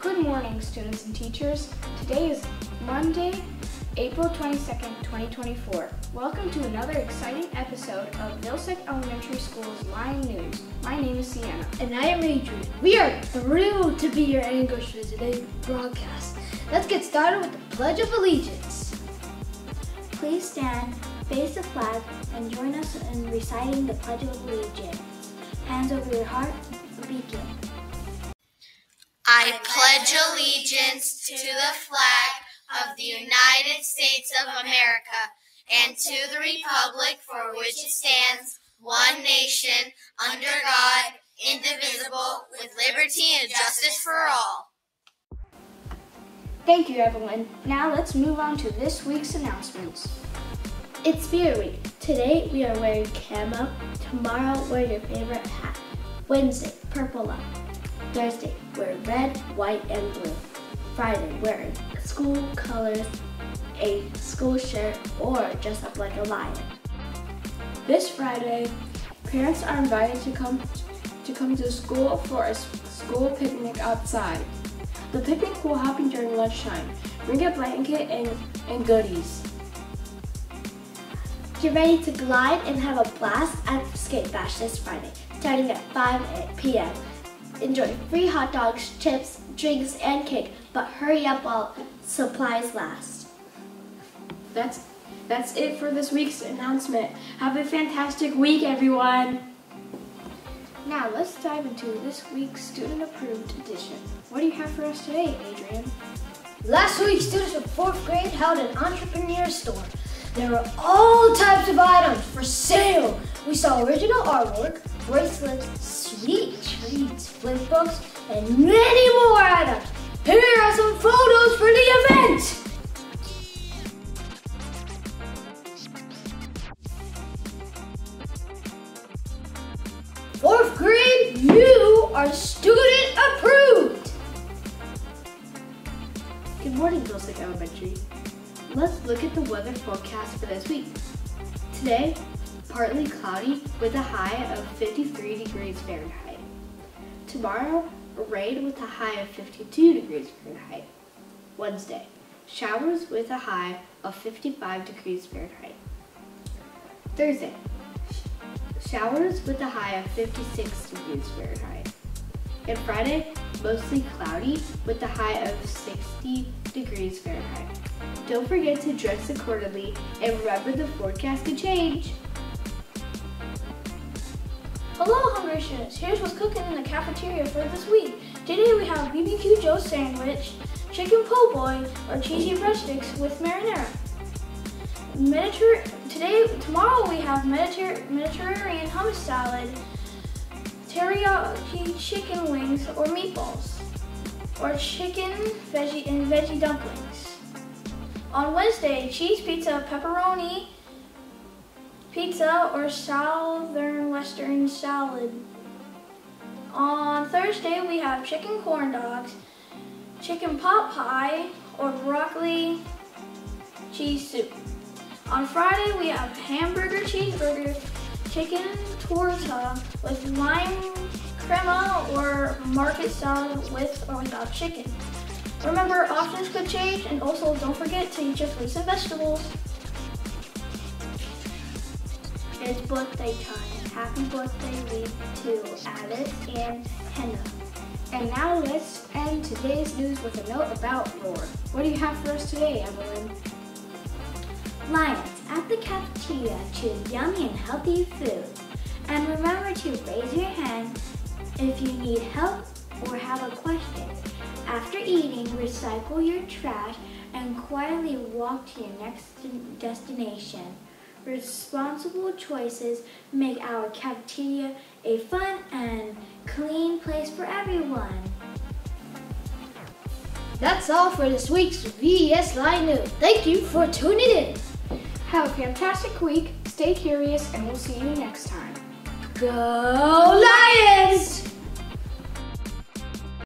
Good morning, students and teachers. Today is Monday, April 22nd, 2024. Welcome to another exciting episode of Vilseck Elementary School's Lion News. My name is Sienna. And I am Adrian. We are thrilled to be your anchors for today's broadcast. Let's get started with the Pledge of Allegiance. Please stand, face the flag, and join us in reciting the Pledge of Allegiance. Hands over your heart, begin. I pledge allegiance to the flag of the United States of America and to the republic for which it stands, one nation, under God, indivisible, with liberty and justice for all. Thank you, Evelyn. Now let's move on to this week's announcements. It's Beer Week. Today we are wearing camo. Tomorrow wear your favorite hat. Wednesday, purple up. Thursday, wear red, white, and blue. Friday, wear school colors, a school shirt, or dress up like a lion. This Friday, parents are invited to come to come to school for a school picnic outside. The picnic will happen during lunchtime. Bring a blanket and, and goodies. Get ready to glide and have a blast at Skate Bash this Friday, starting at 5 p.m. Enjoy free hot dogs, chips, drinks, and cake, but hurry up while supplies last. That's that's it for this week's announcement. Have a fantastic week, everyone. Now let's dive into this week's student approved edition. What do you have for us today, Adrian? Last week, students of fourth grade held an entrepreneur store. There were all types of items for sale. We saw original artwork, bracelets, sweet treats, flip books, and many more items. Here are some photos for the event. Fourth grade, you are student approved. Good morning, Vilseck Elementary. Let's look at the weather forecast for this week. Today, partly cloudy with a high of 53 degrees Fahrenheit. Tomorrow, rain with a high of 52 degrees Fahrenheit. Wednesday, showers with a high of 55 degrees Fahrenheit. Thursday, showers with a high of 56 degrees Fahrenheit. And Friday, mostly cloudy with a high of 60 degrees Fahrenheit. Don't forget to dress accordingly and remember the forecast could change. Hello, hungry students. Here's what's cooking in the cafeteria for this week. Today we have BBQ Joe sandwich, chicken po' boy, or cheesy breadsticks with marinara. Mediter today, tomorrow we have Mediter Mediterranean hummus salad, teriyaki chicken wings or meatballs, or chicken veggie and veggie dumplings. On Wednesday, cheese pizza, pepperoni, pizza, or southern western salad. On Thursday, we have chicken corn dogs, chicken pot pie, or broccoli cheese soup. On Friday, we have hamburger cheeseburger, chicken torta with lime crema, or market salad with or without chicken. Remember, options could change, and also don't forget to eat your fruits and vegetables. It's birthday time. Happy birthday week to Alice and Hannah. And now let's end today's news with a note about Roar. What do you have for us today, Evelyn? Lions, at the cafeteria, choose yummy and healthy food. And remember to raise your hand if you need help or have a question. After eating, recycle your trash and quietly walk to your next destination. Responsible choices make our cafeteria a fun and clean place for everyone. That's all for this week's VES Lion News. Thank you for tuning in. Have a fantastic week, stay curious, and we'll see you next time. Go Lions!